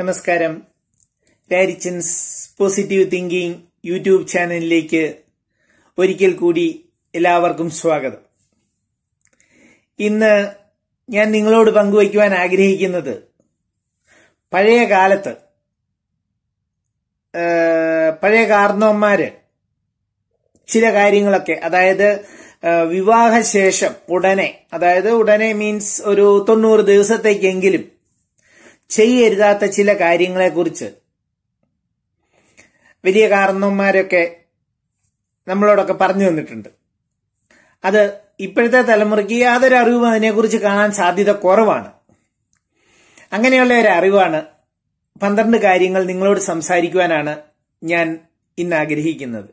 നമസ്കാരം. രാരിച്ചൻസ് positive thinking YouTube ചാനലിലേക്ക് ഒരിക്കൽ കൂടി എല്ലാവർക്കും സ്വാഗതം. ഇന്ന് ഞാൻ നിങ്ങളോട് പങ്കുവയ്ക്കുവാൻ ആഗ്രഹിക്കുന്നത് പഴയ കാലത്ത് പഴയ കാർന്നവന്മാര് ചില കാര്യങ്ങളൊക്കെ അതായത് വിവാഹശേഷം ഉടനെ അതായത് ഉടനെ മീൻസ് ഒരു തൊണ്ണൂറ് ദിവസത്തേക്കെങ്കിലും ചെയ്യരുതാത്ത ചില കാര്യങ്ങളെക്കുറിച്ച്. വലിയ കാരണവന്മാരൊക്കെ നമ്മളോടൊക്കെ പറഞ്ഞു തന്നിട്ടുണ്ട്. അത് ഇപ്പോഴത്തെ തലമുറയ്ക്ക് യാതൊരു അറിവും അതിനെക്കുറിച്ച് കാണാൻ സാധ്യത കുറവാണ്. അങ്ങനെയുള്ള ഒരു അറിവാണ് പന്ത്രണ്ട് കാര്യങ്ങൾ നിങ്ങളോട് സംസാരിക്കുവാനാണ് ഞാൻ ഇന്ന് ആഗ്രഹിക്കുന്നത്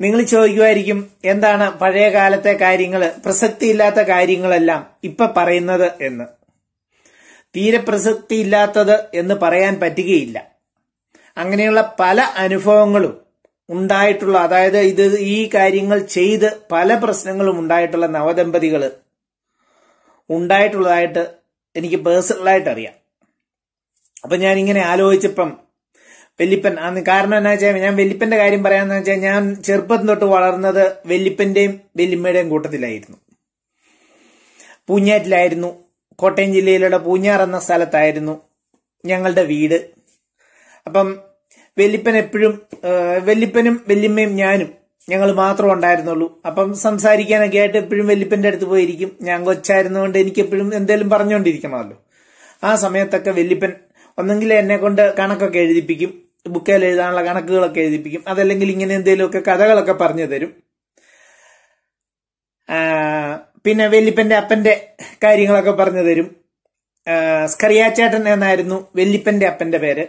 നിങ്ങൾ ചോദിക്കുമായിരിക്കും എന്താണ് പഴയ കാലത്തെ കാര്യങ്ങൾ പ്രസക്തിയില്ലാത്ത കാര്യങ്ങളെല്ലാം ഇപ്പൊ പറയുന്നത് എന്ന്. തീരെ പ്രസക്തിയില്ലാത്തത് എന്ന് പറയാൻ പറ്റുകയില്ല. അങ്ങനെയുള്ള പല അനുഭവങ്ങളും ഉണ്ടായിട്ടുള്ള അതായത് ഇത് ഈ കാര്യങ്ങൾ ചെയ്ത് പല പ്രശ്നങ്ങളും ഉണ്ടായിട്ടുള്ള നവദമ്പതികൾ ഉണ്ടായിട്ടുള്ളതായിട്ട് എനിക്ക് പേഴ്സണലായിട്ട് അറിയാം. അപ്പൊ ഞാൻ ഇങ്ങനെ ആലോചിച്ചപ്പം വെല്ലിപ്പൻ അന്ന് കാരണം എന്നാ വെച്ചാൽ ഞാൻ വെല്ലിപ്പന്റെ കാര്യം പറയാന്ന് വെച്ചാൽ ഞാൻ ചെറുപ്പം തൊട്ട് വളർന്നത് വെല്ലിപ്പന്റെയും വെല്ലിമ്മയുടെയും കൂട്ടത്തിലായിരുന്നു. പൂഞ്ഞാറ്റിലായിരുന്നു. കോട്ടയം ജില്ലയിലുള്ള പൂഞ്ഞാർ എന്ന സ്ഥലത്തായിരുന്നു ഞങ്ങളുടെ വീട്. അപ്പം വെല്ലിപ്പൻ എപ്പോഴും വെല്ലിപ്പനും വെല്ലിമ്മയും ഞാനും ഞങ്ങൾ മാത്രം ഉണ്ടായിരുന്നുള്ളൂ. അപ്പം സംസാരിക്കാനൊക്കെ ആയിട്ട് എപ്പോഴും വെല്ലിപ്പന്റെ അടുത്ത് പോയിരിക്കും. ഞാൻ കൊച്ചായിരുന്നുകൊണ്ട് എനിക്ക് എപ്പോഴും എന്തെങ്കിലും പറഞ്ഞുകൊണ്ടിരിക്കണമല്ലോ. ആ സമയത്തൊക്കെ വെല്ലിപ്പൻ ഒന്നെങ്കിൽ എന്നെ കൊണ്ട് കണക്കൊക്കെ എഴുതിപ്പിക്കും. ബുക്കേൽ എഴുതാനുള്ള കണക്കുകളൊക്കെ എഴുതിപ്പിക്കും. അതല്ലെങ്കിൽ ഇങ്ങനെ എന്തെങ്കിലുമൊക്കെ കഥകളൊക്കെ പറഞ്ഞു തരും. പിന്നെ വെല്ലിപ്പന്റെ അപ്പന്റെ കാര്യങ്ങളൊക്കെ പറഞ്ഞു തരും. സ്കറിയാച്ചേട്ടൻ എന്നായിരുന്നു വെല്ലിപ്പന്റെ അപ്പന്റെ പേര്.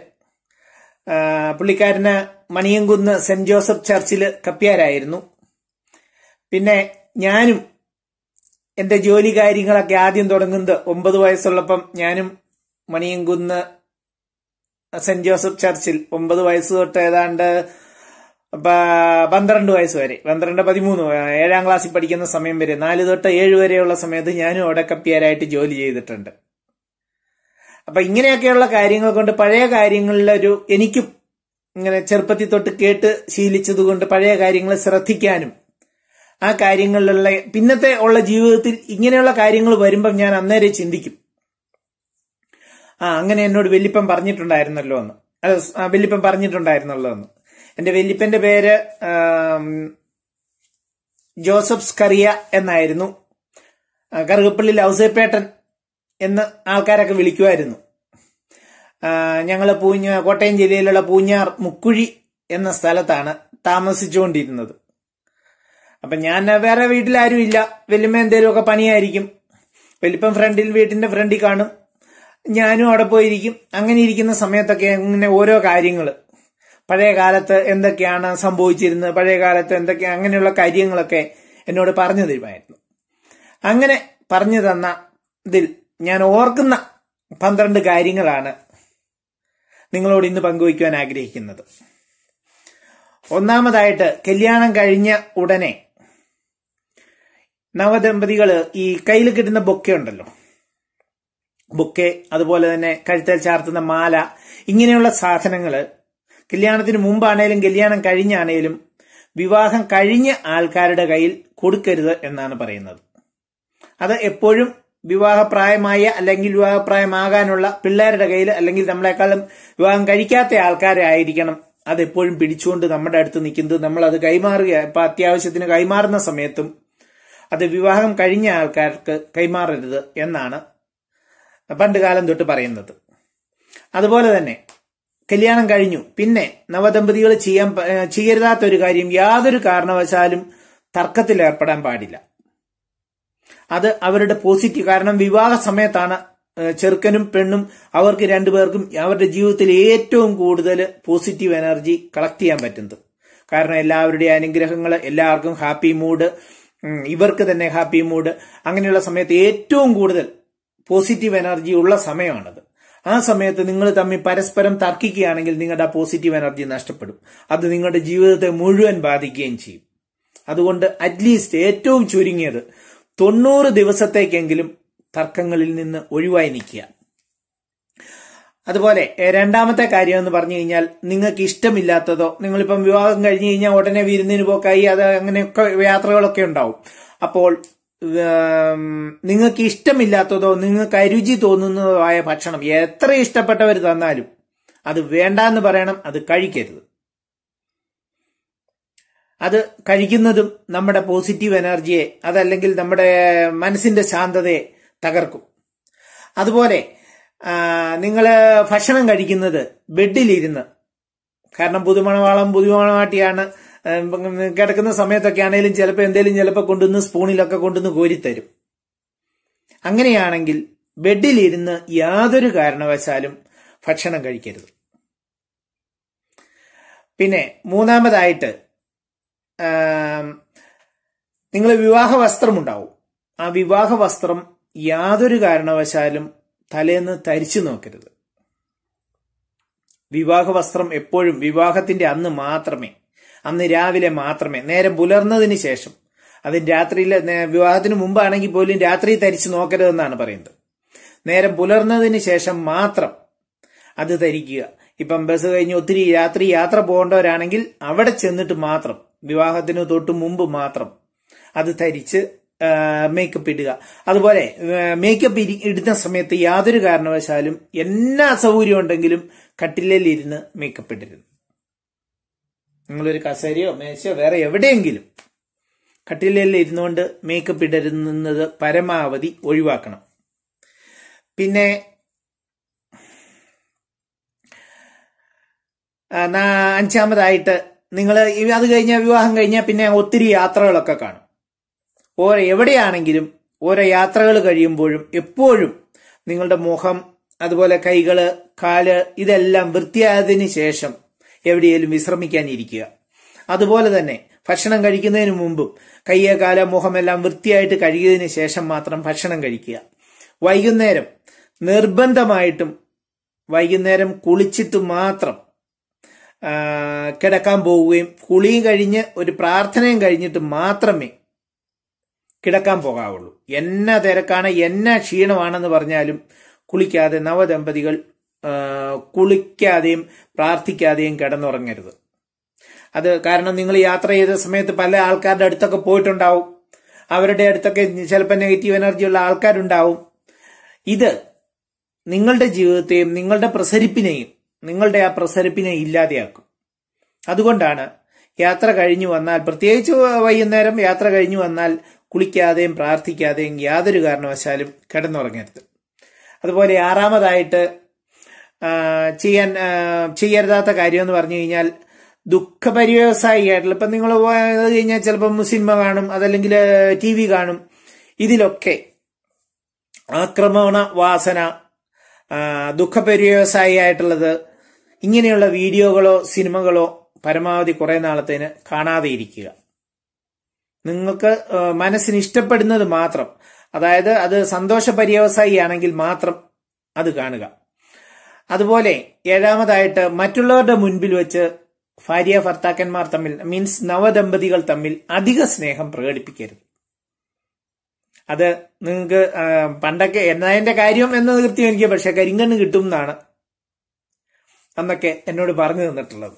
പുള്ളിക്കാരന് മണിയംകുന്ന് സെന്റ് ജോസഫ് ചർച്ചിൽ കപ്പ്യാരായിരുന്നു. പിന്നെ ഞാനും എന്റെ ജോലി കാര്യങ്ങളൊക്കെ ആദ്യം തുടങ്ങുന്നത് ഒമ്പത് വയസ്സുള്ളപ്പം ഞാനും മണിയംകുന്ന് സെന്റ് ജോസഫ് ചർച്ചിൽ. ഒമ്പത് വയസ്സ് തൊട്ട് ഏതാണ്ട് പന്ത്രണ്ട് വയസ്സ് വരെ. പന്ത്രണ്ട് പതിമൂന്ന് ഏഴാം ക്ലാസ്സിൽ പഠിക്കുന്ന സമയം വരെ. നാല് തൊട്ട് ഏഴ് വരെയുള്ള സമയത്ത് ഞാനും അവിടെ കപ്പിയാരായിട്ട് ജോലി ചെയ്തിട്ടുണ്ട്. അപ്പൊ ഇങ്ങനെയൊക്കെയുള്ള കാര്യങ്ങൾ കൊണ്ട് പഴയ കാര്യങ്ങളിലൊരു എനിക്കും ഇങ്ങനെ ചെറുപ്പത്തിൽ തൊട്ട് കേട്ട് ശീലിച്ചതുകൊണ്ട് പഴയ കാര്യങ്ങൾ ശ്രദ്ധിക്കാനും ആ കാര്യങ്ങളിലുള്ള പിന്നത്തെ ഉള്ള ജീവിതത്തിൽ ഇങ്ങനെയുള്ള കാര്യങ്ങൾ വരുമ്പം ഞാൻ അന്നേരെ ചിന്തിക്കും. ആ അങ്ങനെ എന്നോട് വെല്ലിപ്പൻ പറഞ്ഞിട്ടുണ്ടായിരുന്നല്ലോ എന്ന്. വെല്ലിപ്പൻ പറഞ്ഞിട്ടുണ്ടായിരുന്നല്ലോ എന്ന്. എന്റെ വല്യപ്പന്റെ പേര് ജോസഫ് സ്കറിയ എന്നായിരുന്നു. കറുകപ്പള്ളി ലൗസേപ്പേട്ടൻ എന്ന് ആൾക്കാരൊക്കെ വിളിക്കുമായിരുന്നു. ഞങ്ങൾ പൂഞ്ഞ കോട്ടയം ജില്ലയിലുള്ള പൂഞ്ഞാർ മുക്കുഴി എന്ന സ്ഥലത്താണ് താമസിച്ചുകൊണ്ടിരുന്നത്. അപ്പൊ ഞാൻ വേറെ വീട്ടിലാരും ഇല്ല. വലിയമ്മ എന്തേലുമൊക്കെ പണിയായിരിക്കും. വലിപ്പം ഫ്രണ്ടിൽ വീട്ടിന്റെ ഫ്രണ്ടിൽ കാണും. ഞാനും അവിടെ പോയിരിക്കും. അങ്ങനെ ഇരിക്കുന്ന സമയത്തൊക്കെ ഇങ്ങനെ ഓരോ കാര്യങ്ങൾ പഴയ കാലത്ത് എന്തൊക്കെയാണ് സംഭവിച്ചിരുന്നത് പഴയ കാലത്ത് എന്തൊക്കെ അങ്ങനെയുള്ള കാര്യങ്ങളൊക്കെ എന്നോട് പറഞ്ഞു തരുമായിരുന്നു. അങ്ങനെ പറഞ്ഞു തന്ന ഇതിൽ ഞാൻ ഓർക്കുന്ന പന്ത്രണ്ട് കാര്യങ്ങളാണ് നിങ്ങളോട് ഇന്ന് പങ്കുവയ്ക്കുവാൻ ആഗ്രഹിക്കുന്നത്. ഒന്നാമതായിട്ട് കല്യാണം കഴിഞ്ഞ ഉടനെ നവദമ്പതികൾ ഈ കയ്യിൽ കിട്ടുന്ന ബൊക്കെ ഉണ്ടല്ലോ. ബൊക്കെ അതുപോലെ തന്നെ കഴുത്തിൽ ചാർത്തുന്ന മാല ഇങ്ങനെയുള്ള സാധനങ്ങൾ കല്യാണത്തിന് മുമ്പാണേലും കല്യാണം കഴിഞ്ഞാണേലും വിവാഹം കഴിഞ്ഞ ആൾക്കാരുടെ കയ്യിൽ കൊടുക്കരുത് എന്നാണ് പറയുന്നത്. അത് എപ്പോഴും വിവാഹപ്രായമായ അല്ലെങ്കിൽ വിവാഹപ്രായമാകാനുള്ള പിള്ളേരുടെ കയ്യിൽ അല്ലെങ്കിൽ നമ്മളെക്കാളും വിവാഹം കഴിക്കാത്ത ആൾക്കാരെ ആയിരിക്കണം. അത് എപ്പോഴും പിടിച്ചുകൊണ്ട് നമ്മുടെ അടുത്ത് നിൽക്കുന്നത്. നമ്മൾ അത് കൈമാറുക ഇപ്പൊ അത്യാവശ്യത്തിന് കൈമാറുന്ന സമയത്തും അത് വിവാഹം കഴിഞ്ഞ ആൾക്കാർക്ക് കൈമാറരുത് എന്നാണ് പണ്ട് കാലം തൊട്ട് പറയുന്നത്. അതുപോലെ തന്നെ കല്യാണം കഴിഞ്ഞു. പിന്നെ നവദമ്പതികൾ ചെയ്യാൻ ചെയ്യരുതാത്ത ഒരു കാര്യം യാതൊരു കാരണവശാലും തർക്കത്തിൽ ഏർപ്പെടാൻ പാടില്ല. അത് അവരുടെ പോസിറ്റീവ്. കാരണം വിവാഹ സമയത്താണ് ചെറുക്കനും പെണ്ണും അവർക്ക് രണ്ടുപേർക്കും അവരുടെ ജീവിതത്തിൽ ഏറ്റവും കൂടുതൽ പോസിറ്റീവ് എനർജി കളക്ട് ചെയ്യാൻ പറ്റുന്നത്. കാരണം എല്ലാവരുടെയും അനുഗ്രഹങ്ങൾ എല്ലാവർക്കും ഹാപ്പി മൂഡ് ഇവർക്ക് തന്നെ ഹാപ്പി മൂഡ്. അങ്ങനെയുള്ള സമയത്ത് ഏറ്റവും കൂടുതൽ പോസിറ്റീവ് എനർജി ഉള്ള സമയമാണത്. ആ സമയത്ത് നിങ്ങൾ തമ്മിൽ പരസ്പരം തർക്കിക്കുകയാണെങ്കിൽ നിങ്ങളുടെ ആ പോസിറ്റീവ് എനർജി നഷ്ടപ്പെടും. അത് നിങ്ങളുടെ ജീവിതത്തെ മുഴുവൻ ബാധിക്കുകയും ചെയ്യും. അതുകൊണ്ട് അറ്റ്ലീസ്റ്റ് ഏറ്റവും ചുരുങ്ങിയത് തൊണ്ണൂറ് ദിവസത്തേക്കെങ്കിലും തർക്കങ്ങളിൽ നിന്ന് ഒഴിവായി നിൽക്കുക. അതുപോലെ രണ്ടാമത്തെ കാര്യം എന്ന് പറഞ്ഞു കഴിഞ്ഞാൽ നിങ്ങൾക്ക് ഇഷ്ടമില്ലാത്തതോ നിങ്ങളിപ്പം വിവാഹം കഴിഞ്ഞു കഴിഞ്ഞാൽ ഉടനെ വിരുന്നിന് പോക്കായി അത് അങ്ങനെയൊക്കെ യാത്രകളൊക്കെ ഉണ്ടാവും. അപ്പോൾ നിങ്ങൾക്ക് ഇഷ്ടമില്ലാത്തതോ നിങ്ങൾക്ക് അരുചി തോന്നുന്നതോ ആയ ഭക്ഷണം എത്ര ഇഷ്ടപ്പെട്ടവർ തന്നാലും അത് വേണ്ട എന്ന് പറയണം അത് കഴിക്കരുത്. അത് കഴിക്കുന്നതും നമ്മുടെ പോസിറ്റീവ് എനർജിയെ അതല്ലെങ്കിൽ നമ്മുടെ മനസ്സിന്റെ ശാന്തതയെ തകർക്കും. അതുപോലെ നിങ്ങൾ ഭക്ഷണം കഴിക്കുന്നത് ബെഡിലിരുന്ന് കാരണം പുതുമണവാളം പുതുമണവാട്ടിയാണ് കിടക്കുന്ന സമയത്തൊക്കെ ആണെങ്കിലും ചിലപ്പോൾ എന്തെങ്കിലും ചിലപ്പോൾ കൊണ്ടുവന്ന് സ്പൂണിലൊക്കെ കൊണ്ടുവന്ന് കോരിത്തരും. അങ്ങനെയാണെങ്കിൽ ബെഡിലിരുന്ന് യാതൊരു കാരണവശാലും ഭക്ഷണം കഴിക്കരുത്. പിന്നെ മൂന്നാമതായിട്ട് നിങ്ങൾ വിവാഹ വസ്ത്രമുണ്ടാവും. ആ വിവാഹ വസ്ത്രം യാതൊരു കാരണവശാലും തലേന്ന് തരിച്ചു നോക്കരുത്. വിവാഹ വസ്ത്രം എപ്പോഴും വിവാഹത്തിന്റെ അന്ന് മാത്രമേ അന്ന് രാവിലെ മാത്രമേ നേരം പുലർന്നതിന് ശേഷം. അതിന് രാത്രിയിലെ വിവാഹത്തിന് മുമ്പാണെങ്കിൽ പോലും രാത്രി തരിച്ചു നോക്കരുതെന്നാണ് പറയുന്നത്. നേരം പുലർന്നതിന് ശേഷം മാത്രം അത് ധരിക്കുക. ഇപ്പം ബസ് കഴിഞ്ഞ് ഒത്തിരി രാത്രി യാത്ര പോകേണ്ടവരാണെങ്കിൽ അവിടെ ചെന്നിട്ട് മാത്രം വിവാഹത്തിന് തൊട്ട് മുമ്പ് മാത്രം അത് ധരിച്ച് മേക്കപ്പ് ഇടുക. അതുപോലെ മേക്കപ്പ് ഇടുന്ന സമയത്ത് യാതൊരു കാരണവശാലും എന്നാ സൗകര്യം ഉണ്ടെങ്കിലും കട്ടിലിരുന്ന് മേക്കപ്പ് ഇടരുത്. നിങ്ങളൊരു കസേരയോ മേശയോ വേറെ എവിടെയെങ്കിലും കട്ടിലിൽ ഇരുന്നുകൊണ്ട് മേക്കപ്പ് ഇടരുന്നത് പരമാവധി ഒഴിവാക്കണം. പിന്നെ അഞ്ചാമതായിട്ട് നിങ്ങൾ അത് കഴിഞ്ഞ വിവാഹം കഴിഞ്ഞാൽ പിന്നെ ഒത്തിരി യാത്രകളൊക്കെ കാണും. ഓരോ എവിടെയാണെങ്കിലും ഓരോ യാത്രകൾ കഴിയുമ്പോഴും എപ്പോഴും നിങ്ങളുടെ മുഖം അതുപോലെ കൈകൾ കാൽ ഇതെല്ലാം വൃത്തിയായതിനു ശേഷം എവിടെയെങ്കിലും വിശ്രമിക്കാനിരിക്കുക. അതുപോലെ തന്നെ ഭക്ഷണം കഴിക്കുന്നതിന് മുമ്പും കയ്യെ കാല മുഖമെല്ലാം വൃത്തിയായിട്ട് കഴുകിയതിന് ശേഷം മാത്രം ഭക്ഷണം കഴിക്കുക. വൈകുന്നേരം നിർബന്ധമായിട്ടും വൈകുന്നേരം കുളിച്ചിട്ട് മാത്രം കിടക്കാൻ പോവുകയും കുളിയും കഴിഞ്ഞ് ഒരു പ്രാർത്ഥനയും കഴിഞ്ഞിട്ട് മാത്രമേ കിടക്കാൻ പോകാവുള്ളൂ. എന്ന തിരക്കാണ് എന്ന ക്ഷീണമാണെന്ന് പറഞ്ഞാലും കുളിക്കാതെ നവദമ്പതികൾ കുളിക്കാതെയും പ്രാർത്ഥിക്കാതെയും കിടന്നുറങ്ങരുത്. അത് കാരണം നിങ്ങൾ യാത്ര ചെയ്ത സമയത്ത് പല ആൾക്കാരുടെ അടുത്തൊക്കെ പോയിട്ടുണ്ടാവും. അവരുടെ അടുത്തൊക്കെ ചിലപ്പോൾ നെഗറ്റീവ് എനർജി ഉള്ള ആൾക്കാരുണ്ടാവും. ഇത് നിങ്ങളുടെ ജീവിതത്തെയും നിങ്ങളുടെ പ്രസരിപ്പിനെയും നിങ്ങളുടെ ആ പ്രസരിപ്പിനെ ഇല്ലാതെയാക്കും. അതുകൊണ്ടാണ് യാത്ര കഴിഞ്ഞു വന്നാൽ പ്രത്യേകിച്ച് വൈകുന്നേരം യാത്ര കഴിഞ്ഞു വന്നാൽ കുളിക്കാതെയും പ്രാർത്ഥിക്കാതെയും യാതൊരു കാരണവശാലും കിടന്നുറങ്ങരുത്. അതുപോലെ ആറാമതായിട്ട് ചെയ്യാൻ ചെയ്യരുതാത്ത കാര്യം എന്ന് പറഞ്ഞു കഴിഞ്ഞാൽ ദുഃഖപര്യവസായിയായിട്ടുള്ള ഇപ്പം നിങ്ങൾ പോയത് കഴിഞ്ഞാൽ ചിലപ്പം സിനിമ കാണും അതല്ലെങ്കിൽ ടി വി കാണും. ഇതിലൊക്കെ ആക്രമണ വാസന ദുഃഖപര്യവസായിയായിട്ടുള്ളത് ഇങ്ങനെയുള്ള വീഡിയോകളോ സിനിമകളോ പരമാവധി കുറെ നാളത്തേന് കാണാതെ ഇരിക്കുക. നിങ്ങൾക്ക് മനസ്സിന് ഇഷ്ടപ്പെടുന്നത് മാത്രം. അതായത് അത് സന്തോഷ പര്യവസായി ആണെങ്കിൽ മാത്രം അത് കാണുക. അതുപോലെ ഏഴാമതായിട്ട് മറ്റുള്ളവരുടെ മുൻപിൽ വെച്ച് ഭാര്യ ഭർത്താക്കന്മാർ തമ്മിൽ മീൻസ് നവദമ്പതികൾ തമ്മിൽ അധിക സ്നേഹം പ്രകടിപ്പിക്കരുത്. അത് നിങ്ങൾക്ക് പണ്ടൊക്കെ എന്നതിന്റെ കാര്യം എന്ന് കൃത്യം എനിക്ക് പക്ഷെ കരിങ്കണ്ണ് കിട്ടും എന്നാണ് അന്നൊക്കെ എന്നോട് പറഞ്ഞു തന്നിട്ടുള്ളത്.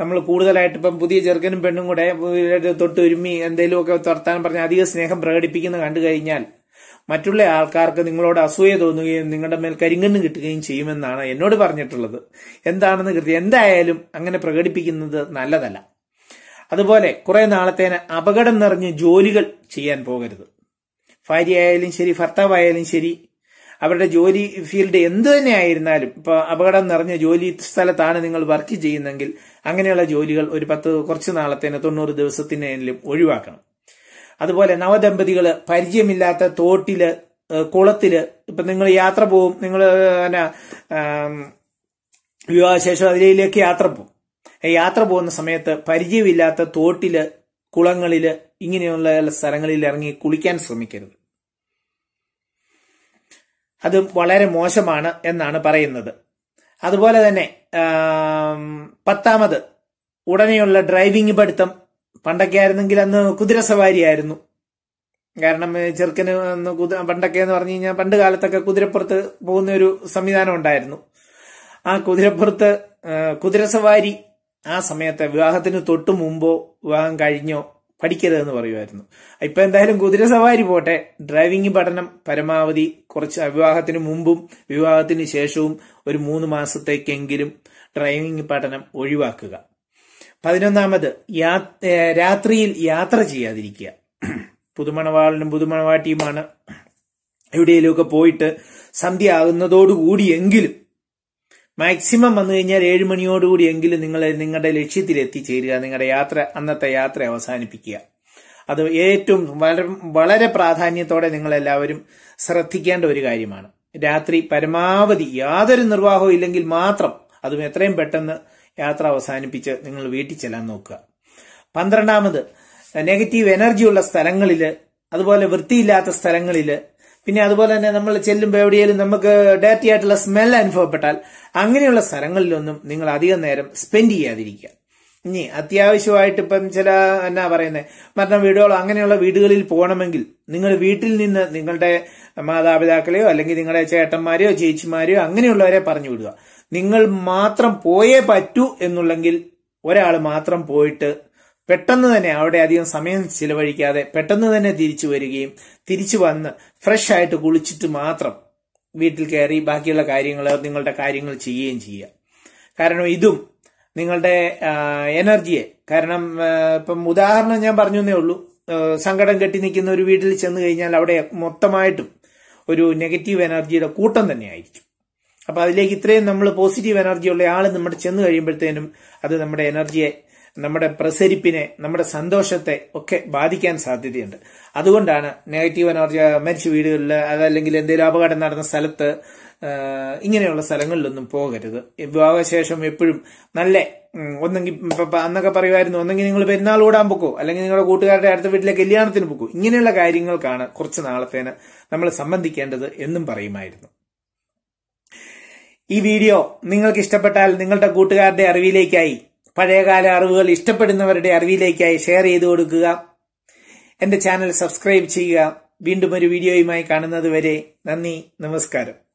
നമ്മൾ കൂടുതലായിട്ട് ഇപ്പം പുതിയ ചെറുക്കനും പെണ്ണും കൂടെ ഇവരുടെ തൊട്ട് ഒരുമി എന്തെങ്കിലുമൊക്കെ തുറത്താൻ പറഞ്ഞ് അധിക സ്നേഹം പ്രകടിപ്പിക്കുന്ന കണ്ടു കഴിഞ്ഞാൽ മറ്റുള്ള ആൾക്കാർക്ക് നിങ്ങളോട് അസൂയ തോന്നുകയും നിങ്ങളുടെ മേൽ കരിങ്കണ്ണ് കിട്ടുകയും ചെയ്യുമെന്നാണ് എന്നോട് പറഞ്ഞിട്ടുള്ളത്. എന്താണെന്ന് കൃത്യം എന്തായാലും അങ്ങനെ പ്രകടിപ്പിക്കുന്നത് നല്ലതല്ല. അതുപോലെ കുറെ നാളത്തേന് അപകടം നിറഞ്ഞ് ജോലികൾ ചെയ്യാൻ പോകരുത്. ഭാര്യയായാലും ശരി ഭർത്താവായാലും ശരി അവരുടെ ജോലി ഫീൽഡ് എന്ത് തന്നെ ആയിരുന്നാലും ഇപ്പൊ അപകടം നിറഞ്ഞ ജോലി സ്ഥലത്താണ് നിങ്ങൾ വർക്ക് ചെയ്യുന്നെങ്കിൽ അങ്ങനെയുള്ള ജോലികൾ ഒരു പത്ത് കുറച്ച് നാളത്തേന് തൊണ്ണൂറ് ദിവസത്തിനെങ്കിലും ഒഴിവാക്കണം. അതുപോലെ നവദമ്പതികൾ പരിചയമില്ലാത്ത തോട്ടിൽ കുളത്തിൽ ഇപ്പൊ നിങ്ങൾ യാത്ര പോവും നിങ്ങൾ വിവാഹശേഷം അതിലേക്ക് യാത്ര പോകും യാത്ര പോകുന്ന സമയത്ത് പരിചയമില്ലാത്ത തോട്ടിൽ കുളങ്ങളിൽ ഇങ്ങനെയുള്ള സ്ഥലങ്ങളിൽ ഇറങ്ങി കുളിക്കാൻ ശ്രമിക്കരുത്. അത് വളരെ മോശമാണ് എന്നാണ് പറയുന്നത്. അതുപോലെ തന്നെ പത്താമത് ഉടനെയുള്ള ഡ്രൈവിംഗ് പഠിത്തം പണ്ടൊക്കെ ആയിരുന്നെങ്കിൽ അന്ന് കുതിര സവാരി ആയിരുന്നു. കാരണം ചെറുക്കന് അന്ന് കുതിര പണ്ടൊക്കെ എന്ന് പറഞ്ഞു കഴിഞ്ഞാൽ പണ്ട് കാലത്തൊക്കെ കുതിരപ്പുറത്ത് പോകുന്ന ഒരു സംവിധാനം ഉണ്ടായിരുന്നു. ആ കുതിരപ്പുറത്ത് കുതിര സവാരി ആ സമയത്തെ വിവാഹത്തിന് തൊട്ട് മുമ്പോ വിവാഹം കഴിഞ്ഞോ പഠിക്കരുതെന്ന് പറയുമായിരുന്നു. ഇപ്പൊ എന്തായാലും കുതിര സവാരി പോട്ടെ. ഡ്രൈവിംഗ് പഠനം പരമാവധി കുറച്ച് വിവാഹത്തിന് മുമ്പും വിവാഹത്തിന് ശേഷവും ഒരു മൂന്ന് മാസത്തേക്കെങ്കിലും ഡ്രൈവിംഗ് പഠനം ഒഴിവാക്കുക. പതിനൊന്നാമത് രാത്രിയിൽ യാത്ര ചെയ്യാതിരിക്കുക. പുതുമണവാളിനും പുതുമണവാട്ടിയുമാണ് എവിടെയെങ്കിലുമൊക്കെ പോയിട്ട് സന്ധ്യ ആകുന്നതോടുകൂടിയെങ്കിലും മാക്സിമം വന്നു കഴിഞ്ഞാൽ ഏഴ് മണിയോടുകൂടി എങ്കിലും നിങ്ങൾ നിങ്ങളുടെ ലക്ഷ്യത്തിൽ എത്തിച്ചേരുക നിങ്ങളുടെ യാത്ര അന്നത്തെ യാത്ര അവസാനിപ്പിക്കുക. അത് ഏറ്റവും വളരെ പ്രാധാന്യത്തോടെ നിങ്ങളെല്ലാവരും ശ്രദ്ധിക്കേണ്ട ഒരു കാര്യമാണ്. രാത്രി പരമാവധി യാതൊരു നിർവാഹവും ഇല്ലെങ്കിൽ മാത്രം അതും എത്രയും പെട്ടെന്ന് യാത്ര അവസാനിപ്പിച്ച് നിങ്ങൾ വീട്ടിൽ ചെല്ലാൻ നോക്കുക. പന്ത്രണ്ടാമത് നെഗറ്റീവ് എനർജി ഉള്ള സ്ഥലങ്ങളിൽ അതുപോലെ വൃത്തിയില്ലാത്ത സ്ഥലങ്ങളിൽ പിന്നെ അതുപോലെ തന്നെ നമ്മൾ ചെല്ലുമ്പോൾ എവിടെയെങ്കിലും നമുക്ക് ഡേറ്റി ആയിട്ടുള്ള സ്മെൽ അനുഭവപ്പെട്ടാൽ അങ്ങനെയുള്ള സ്ഥലങ്ങളിലൊന്നും നിങ്ങൾ അധികം നേരം സ്പെൻഡ് ചെയ്യാതിരിക്കുക. ഇനി അത്യാവശ്യമായിട്ട് ഇപ്പം ചില എന്നാ പറയുന്നത് മരണ വീടുകളോ അങ്ങനെയുള്ള വീടുകളിൽ പോകണമെങ്കിൽ നിങ്ങൾ വീട്ടിൽ നിന്ന് നിങ്ങളുടെ മാതാപിതാക്കളെയോ അല്ലെങ്കിൽ നിങ്ങളുടെ ചേട്ടന്മാരെയോ ചേച്ചിമാരെയോ അങ്ങനെയുള്ളവരെ പറഞ്ഞു വിടുക. നിങ്ങൾ മാത്രം പോയേ പറ്റൂ എന്നുള്ളെങ്കിൽ ഒരാൾ മാത്രം പോയിട്ട് പെട്ടെന്ന് തന്നെ അവിടെ അധികം സമയം ചിലവഴിക്കാതെ പെട്ടെന്ന് തന്നെ തിരിച്ചു വരികയും തിരിച്ചു വന്ന് ഫ്രഷ് ആയിട്ട് കുളിച്ചിട്ട് മാത്രം വീട്ടിൽ കയറി ബാക്കിയുള്ള കാര്യങ്ങൾ നിങ്ങളുടെ കാര്യങ്ങൾ ചെയ്യുകയും ചെയ്യുക. കാരണം ഇതും നിങ്ങളുടെ എനർജിയെ കാരണം ഇപ്പം ഉദാഹരണം ഞാൻ പറഞ്ഞു ഉള്ളൂ. സങ്കടം കെട്ടി നിൽക്കുന്ന ഒരു വീട്ടിൽ ചെന്ന് കഴിഞ്ഞാൽ അവിടെ മൊത്തമായിട്ടും ഒരു നെഗറ്റീവ് എനർജിയുടെ കൂട്ടം തന്നെയായിരിക്കും അപ്പൊ അതിലേക്ക് ഇത്രയും നമ്മൾ പോസിറ്റീവ് എനർജി ഉള്ള ആൾ നമ്മുടെ ചെന്ന് കഴിയുമ്പോഴത്തേനും അത് നമ്മുടെ എനർജിയെ നമ്മുടെ പ്രസരിപ്പിനെ നമ്മുടെ സന്തോഷത്തെ ഒക്കെ ബാധിക്കാൻ സാധ്യതയുണ്ട്. അതുകൊണ്ടാണ് നെഗറ്റീവ് എനർജി മരിച്ച വീടുകളിൽ അതല്ലെങ്കിൽ എന്തെങ്കിലും അപകടം നടന്ന സ്ഥലത്ത് ഇങ്ങനെയുള്ള സ്ഥലങ്ങളിലൊന്നും പോകരുത്. വിവാഹശേഷം എപ്പോഴും നല്ല ഒന്നെങ്കിൽ അന്നൊക്കെ പറയുമായിരുന്നു ഒന്നെങ്കിൽ നിങ്ങൾ പെരുന്നാൾ കൂടാൻ പൊക്കോ? അല്ലെങ്കിൽ നിങ്ങളുടെ കൂട്ടുകാരുടെ അടുത്ത വീട്ടിലെ കല്യാണത്തിന് പൊക്കോ? ഇങ്ങനെയുള്ള കാര്യങ്ങൾക്കാണ് കുറച്ച് നാളത്തേന് നമ്മൾ സംബന്ധിക്കേണ്ടത് എന്നും പറയുമായിരുന്നു. ഈ വീഡിയോ നിങ്ങൾക്ക് ഇഷ്ടപ്പെട്ടാൽ നിങ്ങളുടെ കൂട്ടുകാരുടെ അറിവിലേക്കായി പഴയകാല അറിവുകൾ ഇഷ്ടപ്പെടുന്നവരുടെ അറിവിലേക്കായി ഷെയർ ചെയ്തു കൊടുക്കുക. എന്റെ ചാനൽ സബ്സ്ക്രൈബ് ചെയ്യുക. വീണ്ടും ഒരു വീഡിയോയുമായി കാണുന്നത് വരെ നന്ദി നമസ്കാരം.